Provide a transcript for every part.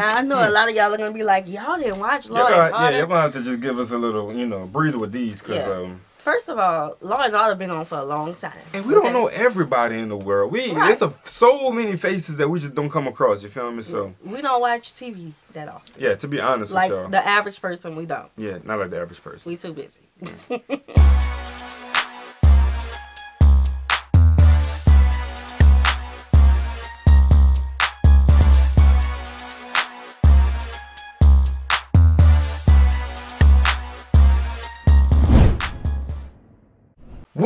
Now I know a lot of y'all are gonna be like, y'all didn't watch Law Y'all and gonna, yeah, you're gonna have to just give us a little, you know, breathe with these, cause Yeah. um, First of all, Law and Order been on for a long time. and we okay? don't know everybody in the world. We Right. there's a, so many faces that we just don't come across. You feel me? So We don't watch TV that often. yeah, to be honest Like with y'all, the average person, we don't. yeah, not like the average person. We too busy.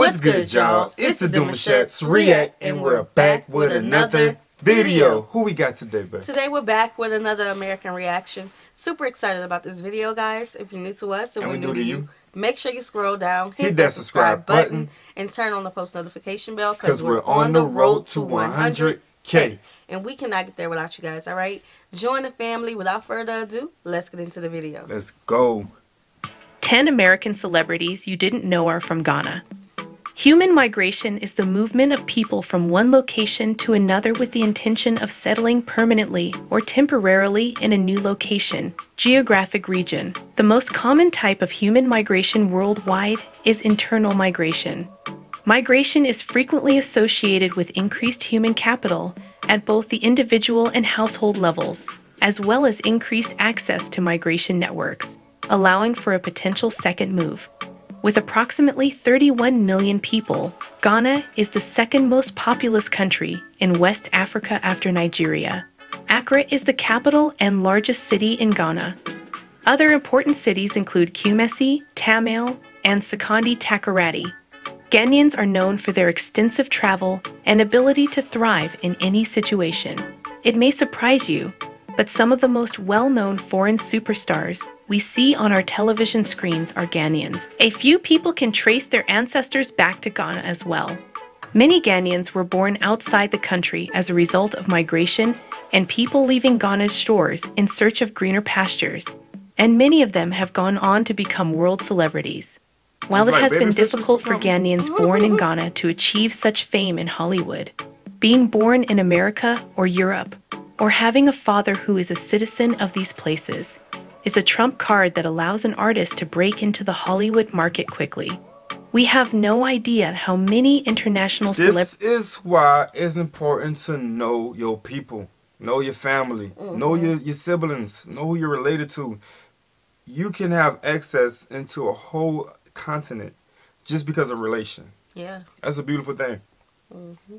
What's good, y'all? It's the Demouchets React, and we're back with another video. Who we got today, babe? Today we're back with another American reaction. Super excited about this video, guys. If you're new to us and, we're new, to you, make sure you scroll down, hit, that subscribe button, and turn on the post notification bell Because we're on the road to 100K. And we cannot get there without you guys, all right? Join the family. Without further ado, let's get into the video. Let's go. 10 American celebrities you didn't know are from Ghana. Human migration is the movement of people from one location to another with the intention of settling permanently or temporarily in a new location, geographic region. The most common type of human migration worldwide is internal migration. Migration is frequently associated with increased human capital at both the individual and household levels, as well as increased access to migration networks, allowing for a potential second move. With approximately 31 million people, Ghana is the second most populous country in West Africa after Nigeria. Accra is the capital and largest city in Ghana. Other important cities include Kumasi, Tamale, and Sekondi Takoradi. Ghanaians are known for their extensive travel and ability to thrive in any situation. It may surprise you, but some of the most well known foreign superstars we see on our television screens are Ghanaians. A few people can trace their ancestors back to Ghana as well. Many Ghanaians were born outside the country as a result of migration and people leaving Ghana's shores in search of greener pastures, and many of them have gone on to become world celebrities. While it has been difficult for. Ghanaians born in Ghana to achieve such fame in Hollywood, being born in America or Europe, or having a father who is a citizen of these places, is a trump card that allows an artist to break into the Hollywood market quickly. We have no idea how many international celebrities. This is why it's important to know your people, know your family, mm-hmm. know your, your siblings, know who you're related to. You can have access into a whole continent just because of relation. Yeah. That's a beautiful thing. Mm-hmm.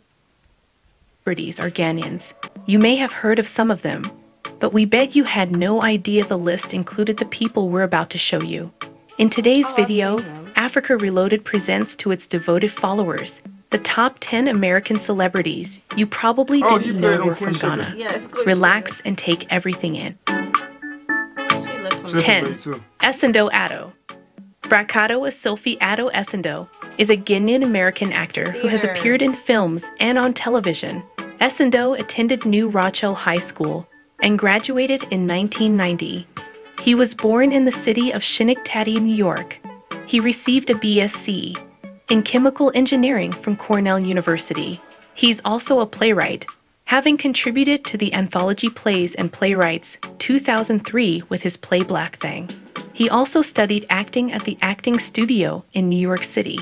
celebrities are Ghanaians. You may have heard of some of them, but we bet you had no idea the list included the people we're about to show you. In today's Oh, video. Africa Reloaded presents to its devoted followers the top 10 American celebrities you probably Oh, didn't played know on were from Sugar. Ghana. Yeah, it's good. Relax and take everything in. She looks She from 10. looks great, too. Essandoh Ato. Bracado Asilfi Ato Essandoh is a Guinean American actor who has appeared in films and on television. Essandoh attended New Rochelle High School and graduated in 1990. He was born in the city of Schenectady, New York. He received a BSc in chemical engineering from Cornell University. He's also a playwright, having contributed to the anthology plays and playwrights 2003 with his play Black Thing. He also studied acting at the Acting Studio in New York City.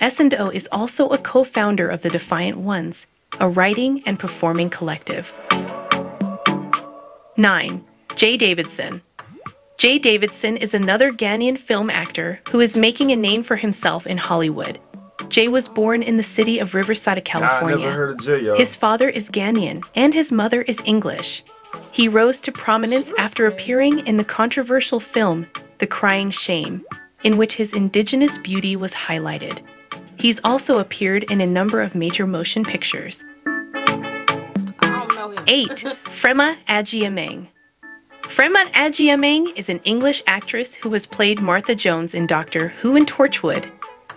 Essandoh is also a co founder of the Defiant Ones, a writing and performing collective. 9. Jaye Davidson. Jaye Davidson is another Ghanaian film actor who is making a name for himself in Hollywood. Jaye was born in the city of Riverside, California. of Jaye. His father is Ghanaian and his mother is English. He rose to prominence after appearing in the controversial film The Crying Shame, in which his indigenous beauty was highlighted. He's also appeared in a number of major motion pictures. 8. Freema Agyeman. Freema Agyeman is an English actress who has played Martha Jones in Doctor Who and Torchwood,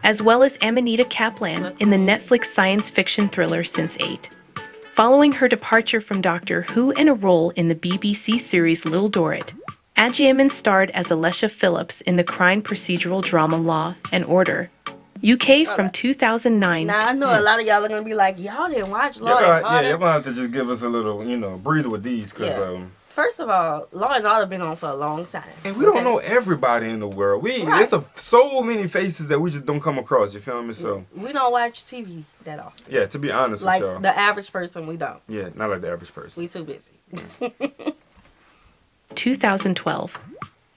as well as Amanita Caplan in the Netflix science fiction thriller Sense8. Following her departure from Doctor Who and a role in the BBC series Little Dorrit, Agyeman starred as Alesha Phillips in the crime procedural drama Law and Order, UK from 2009 Now I know a lot of y'all are gonna be like, y'all didn't watch Law Y'all and gonna, yeah, you're gonna have to just give us a little, you know, breathe with these, cause Yeah. um, First of all, Law and Order been on for a long time, and we okay? don't know everybody in the world. We right. there's a, so many faces that we just don't come across. You feel me? So we don't watch TV that often. Yeah, to be honest, like with y'all. the average person, we don't. Yeah, not like the average person. We too busy. 2012.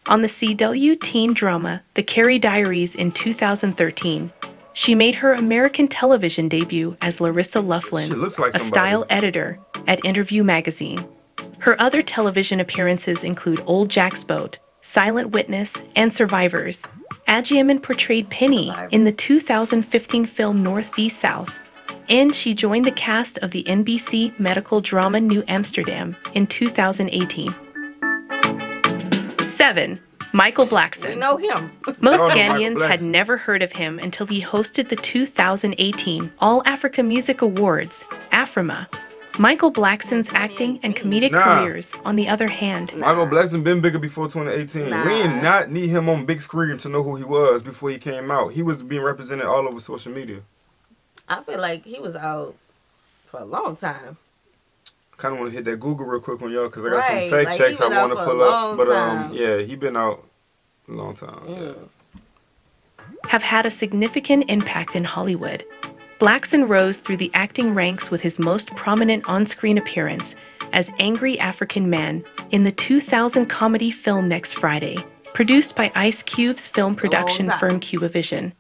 On the CW teen drama The Carrie Diaries in 2013, she made her American television debut as Larissa Loughlin, like a style editor at Interview magazine. Her other television appearances include Old Jack's Boat, Silent Witness, and Survivors. Agyeman portrayed Penny in the 2015 film North v South, and she joined the cast of the NBC medical drama New Amsterdam in 2018. 7. Michael Blackson. We know him. Most Ghanaians had never heard of him until he hosted the 2018 All Africa Music Awards, AFRIMA, Michael Blackson's acting and comedic nah. careers, on the other hand. Michael Blackson been bigger before 2018. Nah. We did not need him on big screen to know who he was before he came out. He was being represented all over social media. I feel like he was out for a long time. Kind of want to hit that Google real quick on y'all because I got right. some fact like checks I want to pull up. But um, yeah, he been out a long time. Mm. Yeah. Have had a significant impact in Hollywood. Blackson rose through the acting ranks with his most prominent on screen appearance as Angry African Man in the 2000 comedy film Next Friday, produced by Ice Cube's film production firm CubeVision.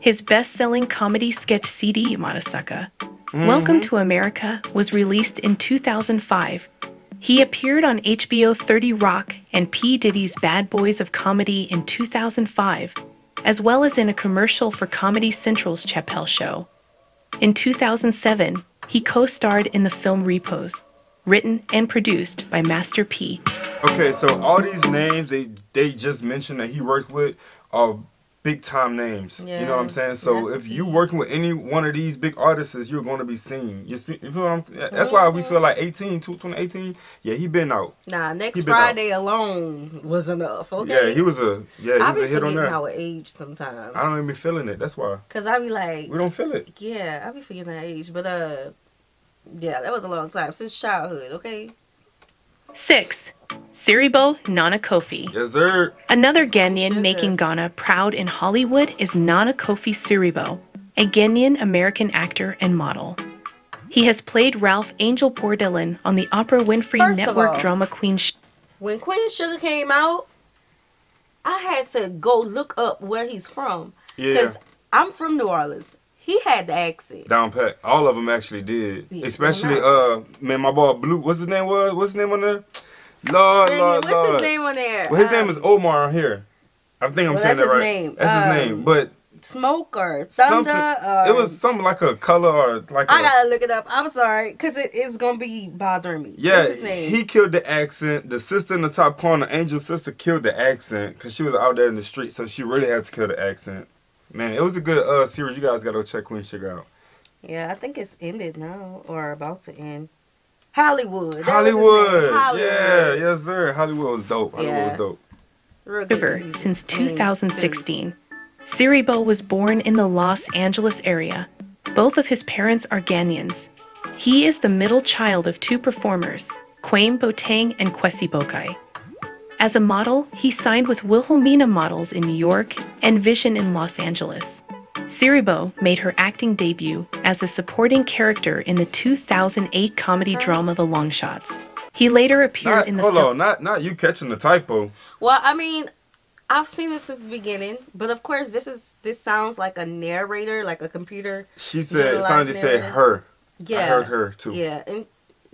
His best selling comedy sketch CD, Marasaka, mm-hmm. Welcome to America, was released in 2005. He appeared on HBO 30 Rock and P. Diddy's Bad Boys of Comedy in 2005, as well as in a commercial for Comedy Central's Chappelle Show. In 2007, he co starred in the film Repos, written and produced by Master P. Okay, so all these names they, they just mentioned that he worked with are big time names. Yeah. You know what I'm saying? So if you working with any one of these big artists, you're going to be seen. You, see, you feel what I'm, That's why we mm-hmm. feel like 18, 2018, yeah, he been out. Nah, next Friday out. alone was enough. Okay. Yeah, he was a yeah, he I was a hit on that. our age sometimes. I don't even be feeling it. That's why. Cuz I be like We don't feel it. Yeah, I be forgetting that age, but uh yeah, that was a long time since childhood, okay? 6 Siriboe Nana Kofi. Yes, sir. Another Ghanaian making Ghana proud in Hollywood is Nana Kofi Siriboe, a Ghanaian American actor and model. He has played Ralph Angel Bordelon on the Oprah Winfrey First Network all, drama Queen. Sugar. when Queen Sugar came out, I had to go look up where he's from. Yeah. Because I'm from New Orleans. He had the accent. Down pat. All of them actually did. Yeah, Especially, uh, man, my boy Blue. What's his name was? What's his name on there? Lord, Dang Lord, what's Lord. his name on there? Well, his um, name is Omar on here. I think I'm well, saying that right. Name. That's um, his name. But smoke or thunder. it was something like a color or like. I a, gotta look it up. I'm sorry, cause it is gonna be bothering me. Yeah, he killed the accent. The sister in the top corner, Angel sister, killed the accent because she was out there in the street, so she really had to kill the accent. Man, it was a good uh series. You guys gotta go check Queen Sugar out. Yeah, I think it's ended now or about to end. Hollywood. Hollywood. Hollywood. Yeah, yes, sir. Hollywood was dope. Hollywood yeah. was dope. River since 2016. Siriboe was born in the Los Angeles area. Both of his parents are Ghanaians. He is the middle child of two performers, Kwame Boateng and Kwesi Boakye. As a model, he signed with Wilhelmina Models in New York and Vision in Los Angeles. Siriboe made her acting debut as a supporting character in the 2008 comedy drama The Long Shots. He later appeared not, in the hold film- on, not not you catching the typo. Well, I mean, I've seen this since the beginning, but of course, this is this sounds like a narrator, like a computer. She said, Sandy said her. Yeah, I heard her too. Yeah, and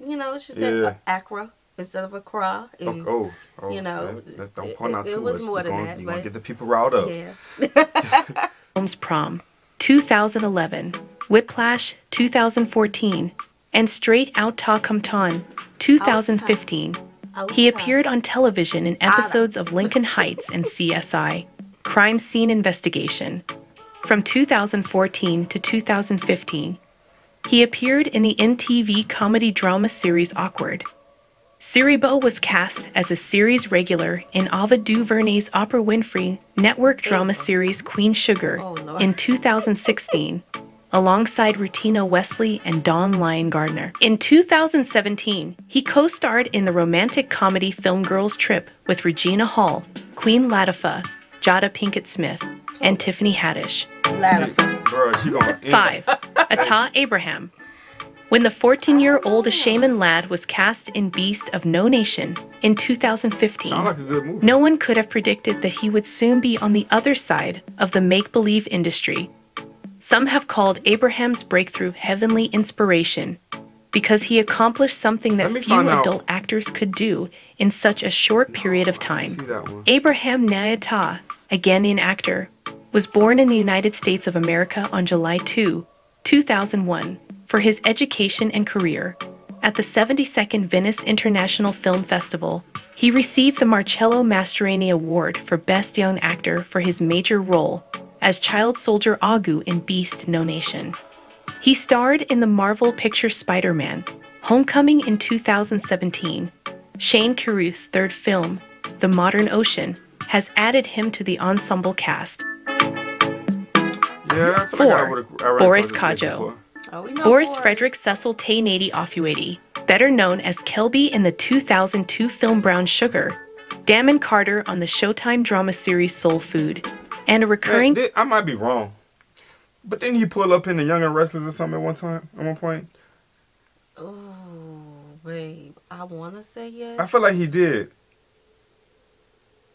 you know, she said yeah. Accra instead of Accra. And, oh, oh, you know, let's don't point out it, too it was much. more than gonna, that. You want to get the people riled up. Yeah. Holmes Prom, 2011, Whiplash, 2014, and Straight Outta Compton, 2015. He appeared on television in episodes of Lincoln Heights and CSI, Crime Scene Investigation. From 2014 to 2015, he appeared in the MTV comedy drama series Awkward. Siriboe was cast as a series regular in Ava DuVernay's Oprah Winfrey network drama series Queen Sugar oh, in 2016, alongside Rutina Wesley and Dawn-Lyen Gardner. In 2017, he co starred in the romantic comedy film Girls Trip with Regina Hall, Queen Latifah, Jada Pinkett Smith, and Tiffany Haddish. Latifah. 5. Attah Abraham. When the 14 year old shaman lad was cast in Beast of No Nation in 2015, like no one could have predicted that he would soon be on the other side of the make believe industry. Some have called Abraham's breakthrough heavenly inspiration because he accomplished something that few adult actors could do in such a short period of time. Abraham Nyata, a Ghanaian actor, was born in the United States of America on July 2, 2001 for his education and career. At the 72nd Venice International Film Festival, he received the Marcello Mastroianni Award for Best Young Actor for his major role as child soldier Agu in Beast No Nation. He starred in the Marvel picture Spider Man, Homecoming in 2017. Shane Carruth's third film, The Modern Ocean, has added him to the ensemble cast. Yeah, 4. Boris Kodjoe. Oh, Boris, Boris Frederick Cecil Tainady Ofuadi, better known as Kelby in the 2002 film Brown Sugar, Damon Carter on the Showtime drama series Soul Food, and a recurring. Man, I might be wrong, but didn't he pull up in the Young and Restless or something at one time? At one point. Oh, babe, I want to say yes. I feel like he did.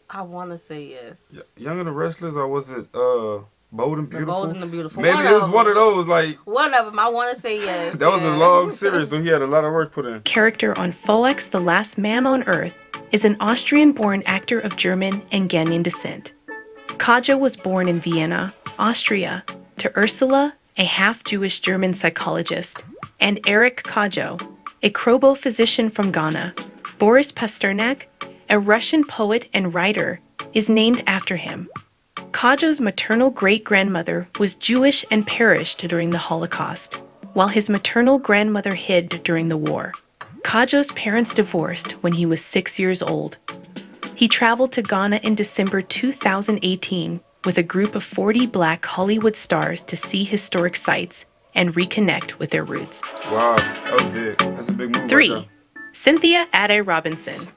I want to say yes. Young and the Restless, or was it? uh Bold and Beautiful. Bold and the Beautiful. Maybe one it was one of those like one of them. I want to say yes. that yeah. was a long series, so he had a lot of work put in. Character on Fox, The Last Man on Earth, is an Austrian-born actor of German and Ghanaian descent. Kodjoe was born in Vienna, Austria, to Ursula, a half-Jewish German psychologist, and Eric Kodjoe, a Krobo physician from Ghana. Boris Pasternak, a Russian poet and writer, is named after him. Kodjoe's maternal great grandmother was Jewish and perished during the Holocaust, while his maternal grandmother hid during the war. Kodjoe's parents divorced when he was six years old. He traveled to Ghana in December 2018 with a group of 40 black Hollywood stars to see historic sites and reconnect with their roots. Wow, that was big. That's a big move. Three, right Cynthia Addai-Robinson.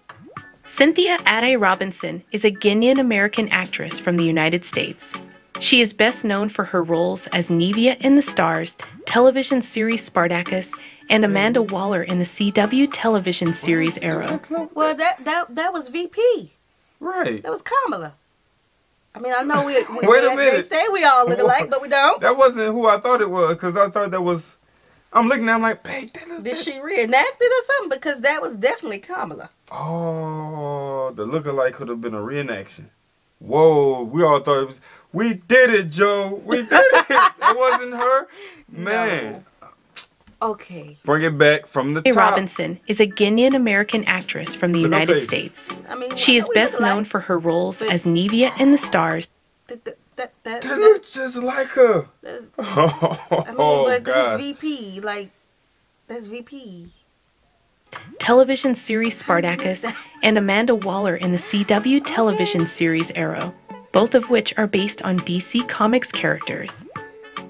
Cynthia Addai-Robinson is a Guinean American actress from the United States. She is best known for her roles as Naevia in The Starz television series Spartacus and Amanda Waller in the CW television series Arrow. Well, that that that was VP. Right. That was Kamala. I mean, I know we. we Wait a minute. They say we all look alike, but we don't. That wasn't who I thought it was, because I thought that was. I'm looking at. I'm like, hey, that Did she reenact it or something? Because that was definitely Kamala. Oh, the lookalike could have been a reenaction. Whoa, we all thought it was. We did it, Joe. We did it. it wasn't her. Man. No. Okay. Bring it back from the top. Robinson is a Guinean American actress from the Look United States. I mean, she is best known like, for her roles as Naevia in The Starz. That, that, that, that, that looks just like her. oh, I mean, but that's VP. Like, that's VP television series Spartacus, and Amanda Waller in the CW television series Arrow, both of which are based on DC Comics characters.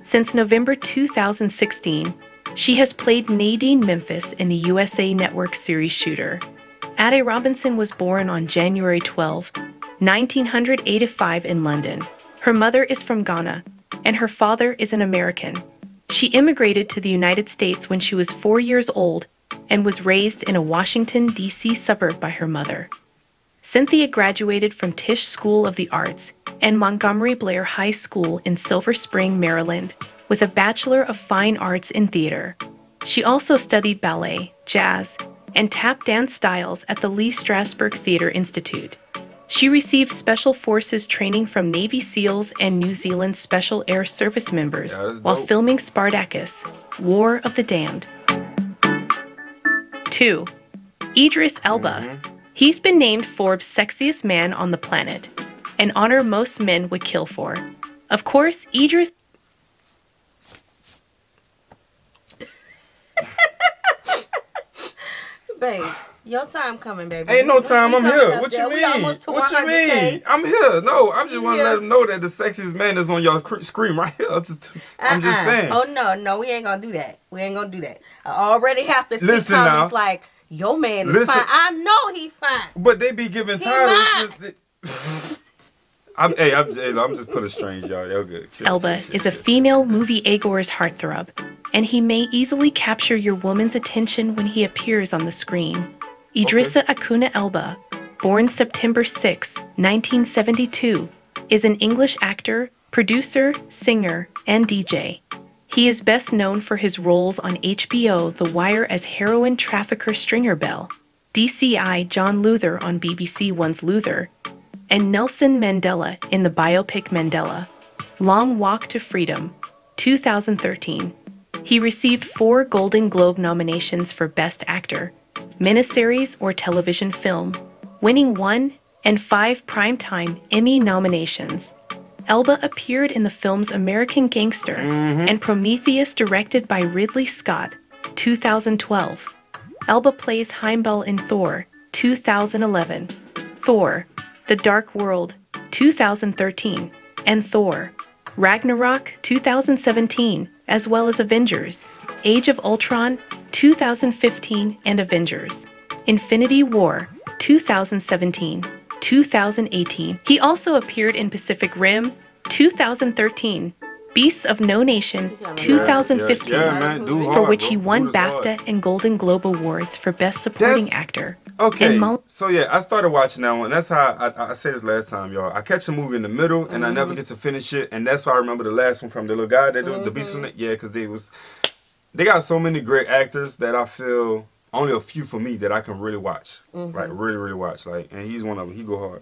Since November 2016, she has played Nadine Memphis in the USA Network series Shooter. Addai-Robinson was born on January 12, 1985 in London. Her mother is from Ghana, and her father is an American. She immigrated to the United States when she was four years old and was raised in a Washington, D.C. suburb by her mother. Cynthia graduated from Tisch School of the Arts and Montgomery Blair High School in Silver Spring, Maryland, with a Bachelor of Fine Arts in Theater. She also studied ballet, jazz, and tap dance styles at the Lee Strasberg Theatre Institute. She received Special Forces training from Navy SEALs and New Zealand Special Air Service members while filming Spartacus, War of the Damned, 2. Idris Elba. Mm-hmm. He's been named Forbes' sexiest man on the planet, an honor most men would kill for. Of course, Idris. Babe, Your time coming, baby. Ain't no time. We, I'm here. What you mean? What you mean? I'm here. No, I'm just want to let them know that the sexiest man is on your screen right here. I'm just, I'm just uh-uh. saying. Oh no, no, we ain't gonna do that. We ain't gonna do that. I already have to see Listen comments now. like your man is Listen. fine. I know he fine. But they be giving titles. I'm, hey, I'm, I'm just putting a strange, y'all. Y'all good. Chill, Elba chill, chill, is a female movie Agor's heartthrob, and he may easily capture your woman's attention when he appears on the screen. Idrissa okay. Akuna Elba, born September 6, 1972, is an English actor, producer, singer, and DJ. He is best known for his roles on HBO The Wire as heroin trafficker Stringer Bell, DCI John Luther on BBC One's Luther, and Nelson Mandela in the biopic Mandela. Long Walk to Freedom, 2013. He received four Golden Globe nominations for Best Actor miniseries, or television film, winning one and five Primetime Emmy nominations. Elba appeared in the films American Gangster mm-hmm. and Prometheus, directed by Ridley Scott, 2012. Elba plays Heimdall in Thor, 2011, Thor, The Dark World, 2013, and Thor, Ragnarok, 2017, as well as Avengers, Age of Ultron, 2015, and Avengers, Infinity War, 2017, 2018. He also appeared in Pacific Rim, 2013, Beasts of No Nation, 2015, yeah, yeah, yeah, for which he won BAFTA and Golden Globe Awards for Best Supporting That's, Actor. Okay, so yeah, I started watching that one. That's how I, I, said this last time, y'all. I catch a movie in the middle and mm-hmm. I never mm-hmm. get to finish it, and that's why I remember the last one from the little guy that mm-hmm. the Beast of Yeah, because they was they got so many great actors that I feel only a few for me that I can really watch. Mm-hmm. Like really, really watch. Like and he's one of them. He go hard.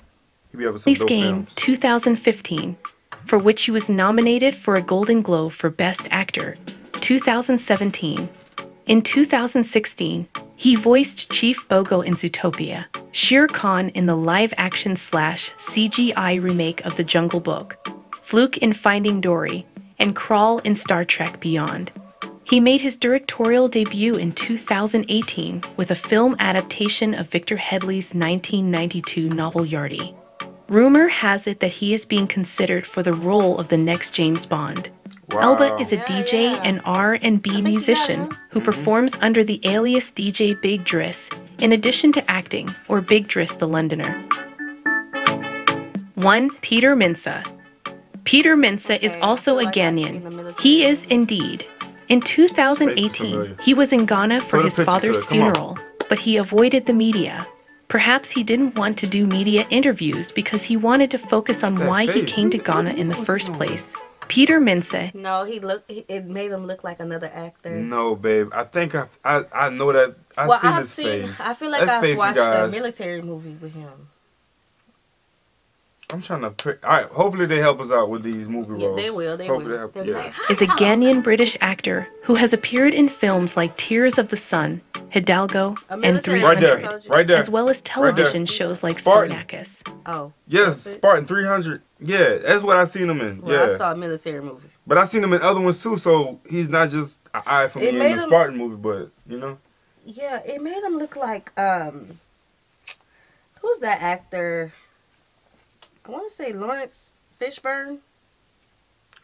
He be having some dope Game films. 2015, for which he was nominated for a Golden Globe for Best Actor. 2017. In 2016, he voiced Chief Bogo in Zootopia, Shere Khan in the live-action slash CGI remake of The Jungle Book, Fluke in Finding Dory, and Krall in Star Trek Beyond. He made his directorial debut in 2018 with a film adaptation of Victor Headley's 1992 novel Yardie. Rumor has it that he is being considered for the role of the next James Bond. Wow. Elba is a yeah, DJ yeah. and R&B musician who mm-hmm. performs under the alias DJ Big Driss in addition to acting or Big Driss the Londoner. 1. Peter Mensah Peter Mensah okay, is also a like Ghanaian. He is indeed in 2018, he was in Ghana for his father's funeral, but he avoided the media. Perhaps he didn't want to do media interviews because he wanted to focus on why he came to Ghana in the first place. Peter Mensah. No, he looked. It made him look like another actor. No, babe. I think I I, I know that. I well, seen I've his seen, face. I feel like that I've watched a military movie with him. I'm trying to pick. All right, hopefully they help us out with these movie yeah, roles. They will. They hopefully will. They help, yeah. Is a Ghanaian British actor who has appeared in films like Tears of the Sun, Hidalgo, and 300, right there, right there, as well as television right shows like Spartan. Spartacus. Oh, yes, Spartan 300. Yeah, that's what I seen him in. Well, yeah, I saw a military movie. But I seen him in other ones too, so he's not just an eye for me in the Spartan movie, but you know. Yeah, it made him look like um, who's that actor? I want to say Laurence Fishburne.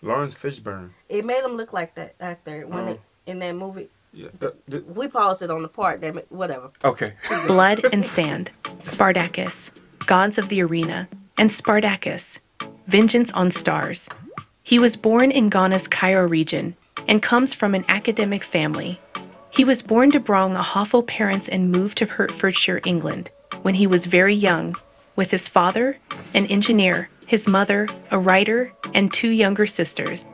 Laurence Fishburne. It made him look like that actor when oh. it, in that movie. Yeah, the, the, we paused it on the part. Damn it, whatever. Okay. Blood and Sand, Spartacus, Gods of the Arena, and Spartacus, Vengeance on Starz. He was born in Ghana's Cairo region and comes from an academic family. He was born to Brong Ahafo parents and moved to Hertfordshire, England, when he was very young with his father, an engineer, his mother, a writer, and two younger sisters.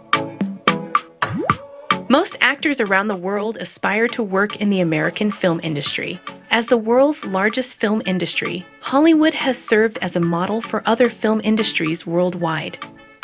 Most actors around the world aspire to work in the American film industry. As the world's largest film industry, Hollywood has served as a model for other film industries worldwide.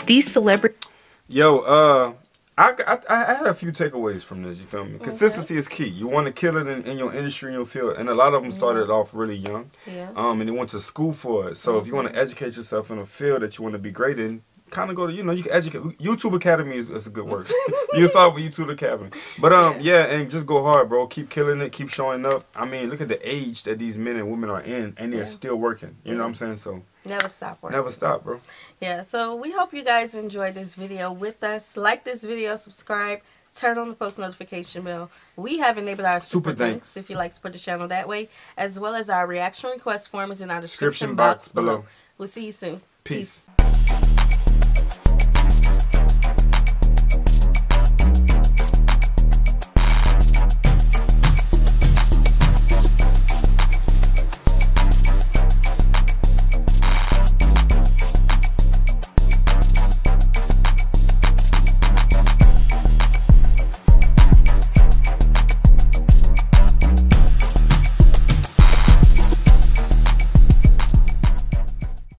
These celebrities. Yo, uh, I, I, I, had a few takeaways from this. You feel me? Consistency is key. You want to kill it in, in, your industry, in your field, and a lot of them started off really young. Yeah. Um, and they went to school for it. So mm-hmm. if you want to educate yourself in a field that you want to be great in, kind of go to you know you can educate. YouTube Academy is, is a good work. you saw for YouTube Academy, but um yeah. yeah. and just go hard, bro. Keep killing it. Keep showing up. I mean, look at the age that these men and women are in, and they're yeah. still working. You know what I'm saying? So never stop working. Never stop, bro. Yeah. So we hope you guys enjoyed this video with us. Like this video, subscribe turn on the post notification bell. We have enabled our super, super thanks. if you like to support the channel that way, as well as our reaction request form is in our description, description box, box below. below. We'll see you soon. Peace. Peace.